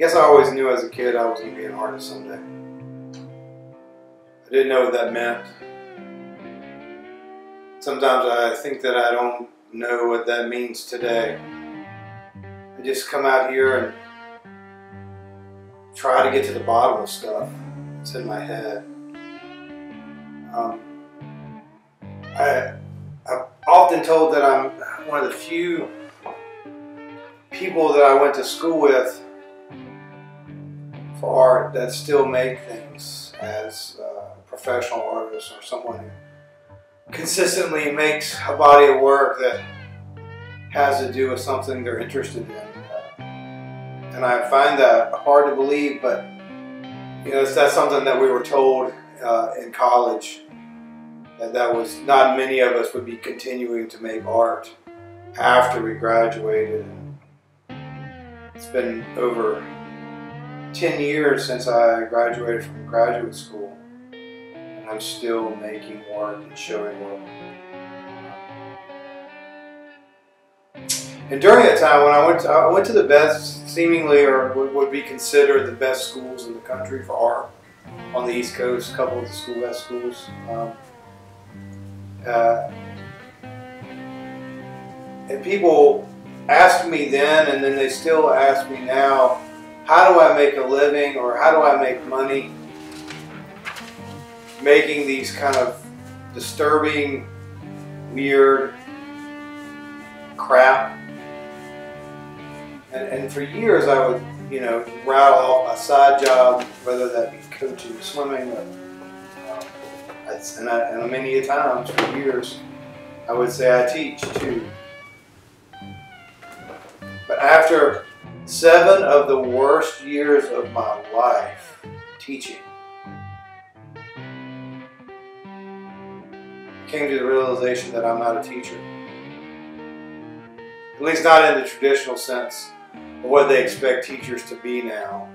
guess I always knew as a kid I was going to be an artist someday. I didn't know what that meant. Sometimes I think that I don't know what that means today. I just come out here and try to get to the bottom of stuff that's in my head. Um, I, I'm often told that I'm one of the few people that I went to school with for art that still make things as a professional artist or someone who consistently makes a body of work that has to do with something they're interested in. And I find that hard to believe, but you know, that's something that we were told uh, in college that that was not many of us would be continuing to make art after we graduated. It's been over 10 years since I graduated from graduate school, and I'm still making work and showing work. And during that time, when I went, to, I went to the best, seemingly, or would be considered the best schools in the country for art on the East Coast, a couple of the school best schools. Um, uh, and people asked me then, and then they still ask me now, how do I make a living or how do I make money making these kind of disturbing, weird crap? And, and for years I would, you know, rattle off my side job, whether that be coaching swimming or uh, and, I, and many a times for years, I would say I teach too. But after seven of the worst years of my life teaching, came to the realization that I'm not a teacher. At least not in the traditional sense of what they expect teachers to be now.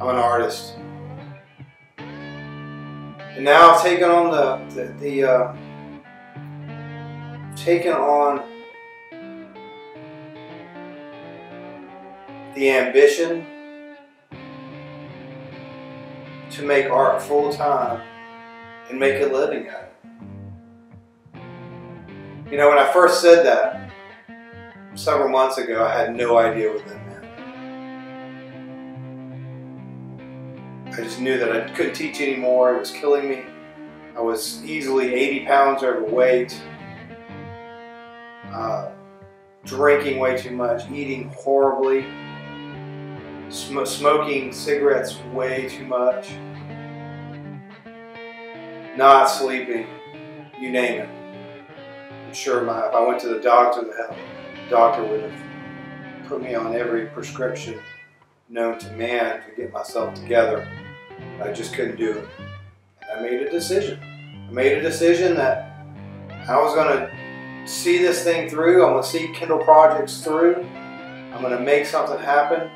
I'm an artist. And now I've taken on the, the, the uh, taken on the ambition to make art full time and make a living at it. You know, when I first said that several months ago, I had no idea what that meant. I just knew that I couldn't teach anymore. It was killing me. I was easily 80 pounds overweight, uh, drinking way too much, eating horribly, sm smoking cigarettes way too much, not sleeping, you name it. I'm sure my, if I went to the doctor, the doctor would have put me on every prescription known to man to get myself together. I just couldn't do it. And I made a decision. I made a decision that I was going to see this thing through. I'm going to see Kendall Projects through. I'm going to make something happen.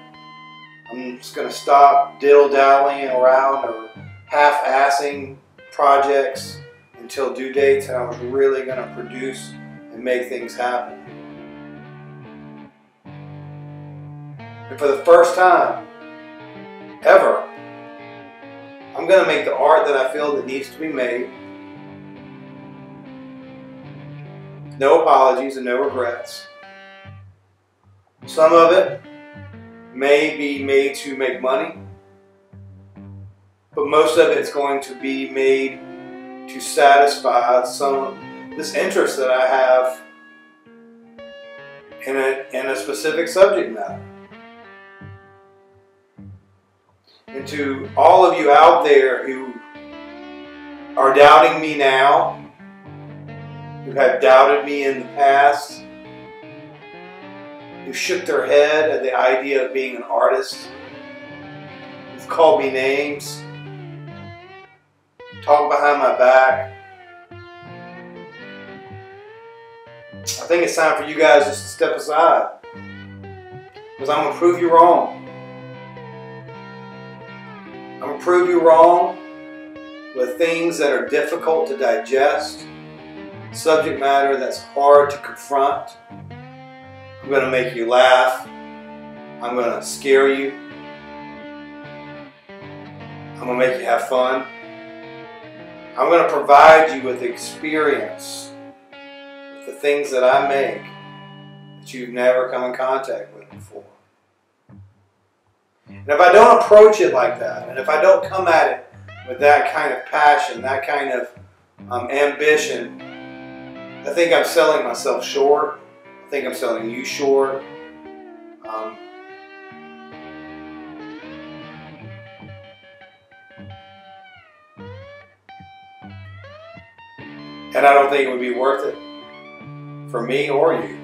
I'm just going to stop diddle-dallying around or half-assing projects until due dates and I was really going to produce and make things happen. And for the first time ever, I'm going to make the art that I feel that needs to be made. No apologies and no regrets. Some of it may be made to make money, but most of it's going to be made to satisfy some this interest that I have in a, in a specific subject matter. and to all of you out there who are doubting me now, who have doubted me in the past, who shook their head at the idea of being an artist, who've called me names, talked behind my back. I think it's time for you guys just to step aside because I'm going to prove you wrong. I'm going to prove you wrong with things that are difficult to digest, subject matter that's hard to confront. I'm going to make you laugh. I'm going to scare you. I'm going to make you have fun. I'm going to provide you with experience with the things that I make that you've never come in contact with before. And if I don't approach it like that, and if I don't come at it with that kind of passion, that kind of um, ambition, I think I'm selling myself short. Think I'm selling you short. Um, and I don't think it would be worth it for me or you.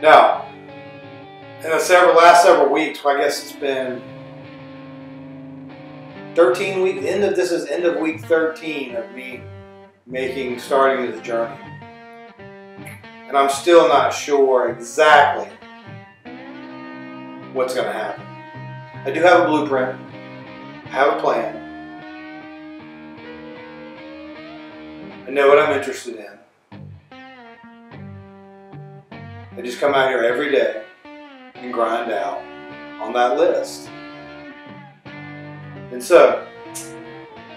Now, in the several last several weeks, I guess it's been 13 weeks. End of this is end of week 13 of me making starting this journey, and I'm still not sure exactly what's going to happen. I do have a blueprint. I have a plan. I know what I'm interested in. I just come out here every day and grind out on that list. And so,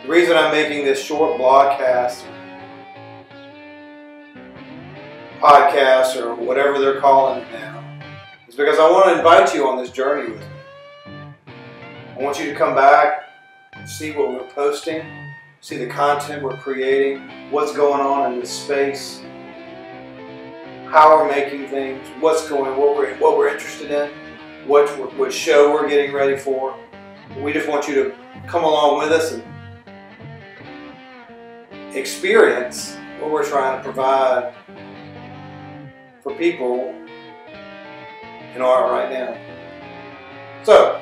the reason I'm making this short broadcast, podcast, or whatever they're calling it now, is because I want to invite you on this journey with me. I want you to come back, see what we're posting, see the content we're creating, what's going on in this space how we're making things, what's going, what we're what we're interested in, what what show we're getting ready for. We just want you to come along with us and experience what we're trying to provide for people in art right now. So,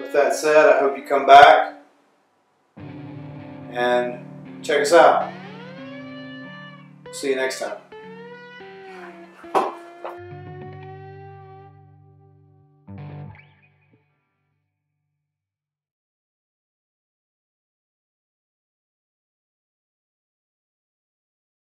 with that said, I hope you come back and check us out. See you next time.